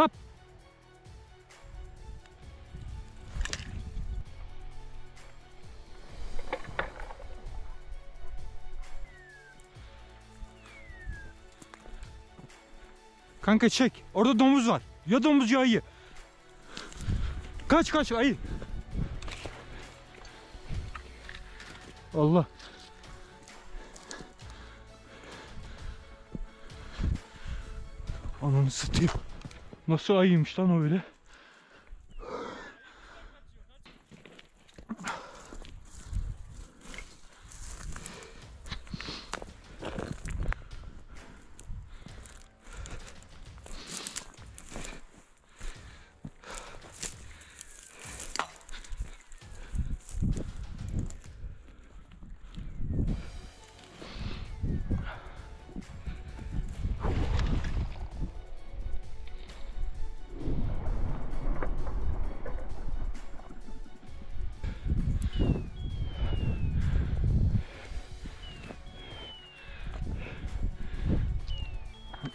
Kap. Kanka çek. Orada domuz var. Ya domuz ya ayı. Kaç kaç ayı. Allah. Ananı satayım. Nasıl ayıymış lan öyle?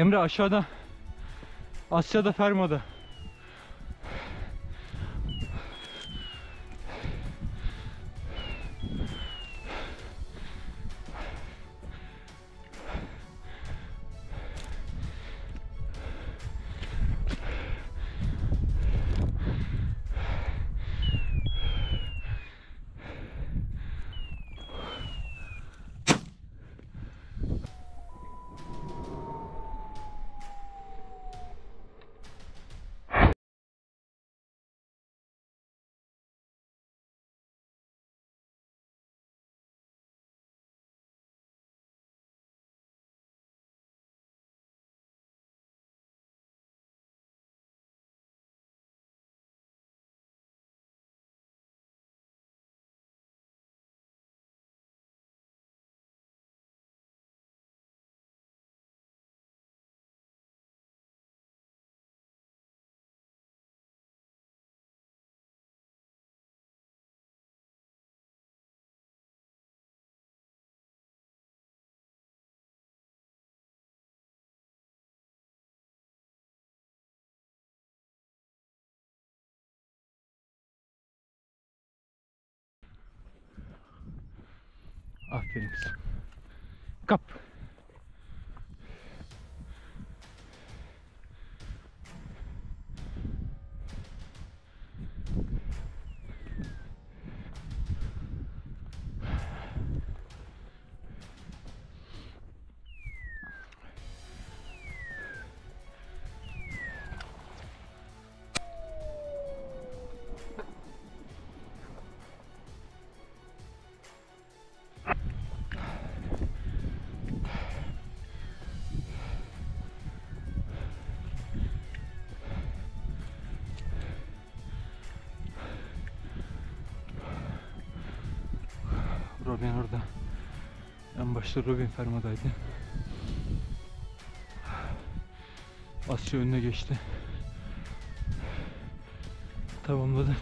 Emre aşağıda. Asya'da Ferma'da. Aferin. Kap. Robin orada. En başta Robin fermadaydı. Asya önüne geçti. Tamamladı.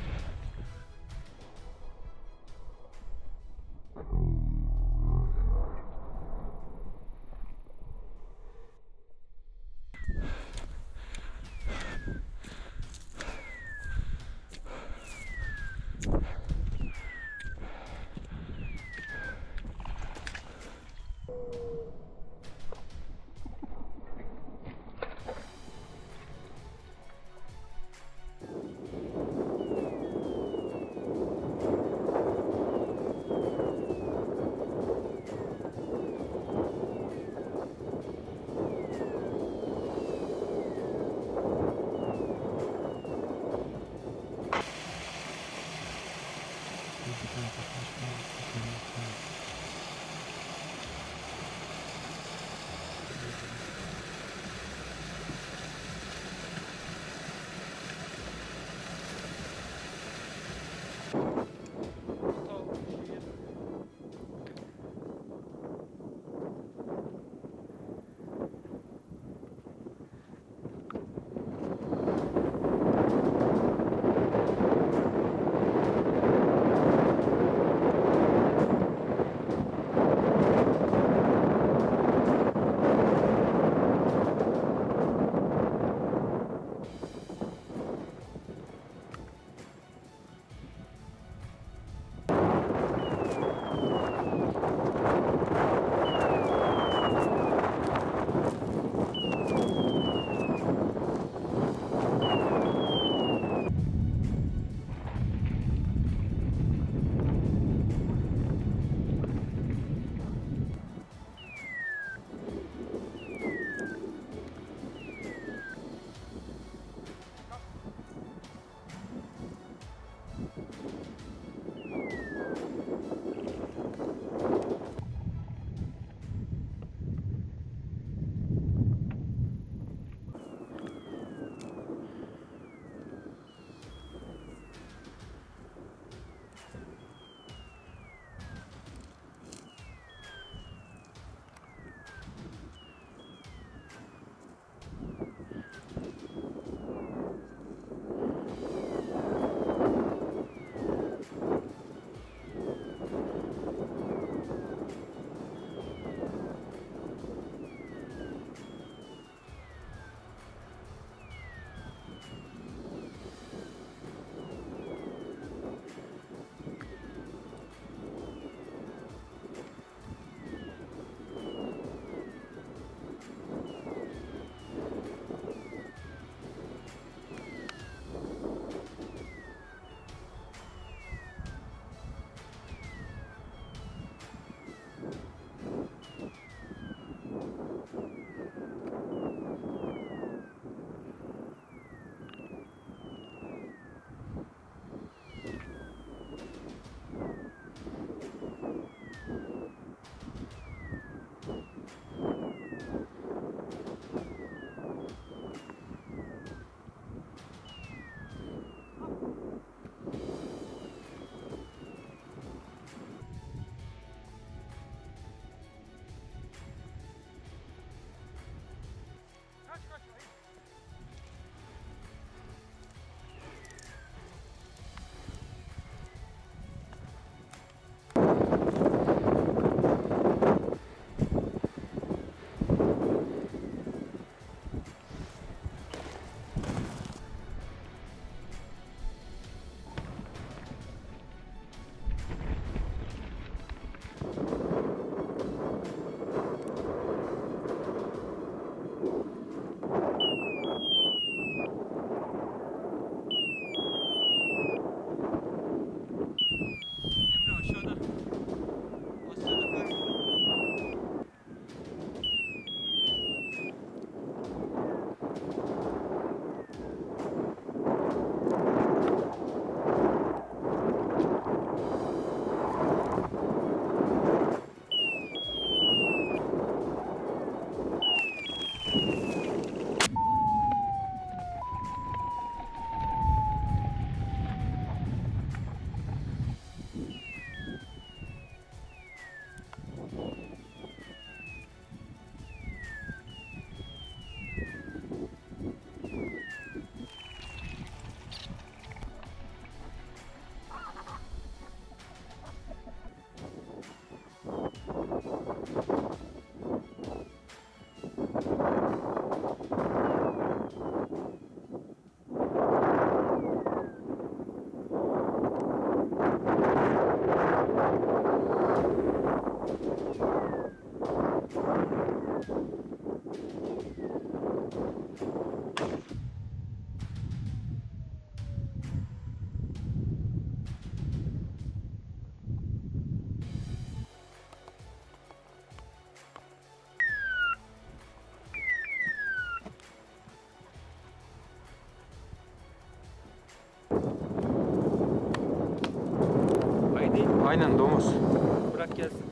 Aynen domuz. bırak gelsin.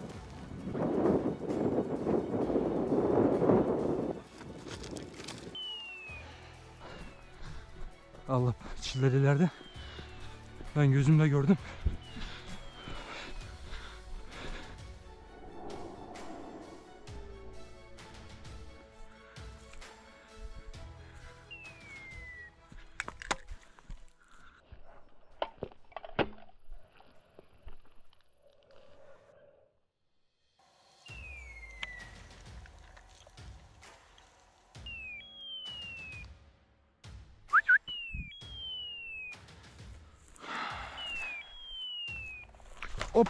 Allah çiller ileride. Ben gözümle gördüm. op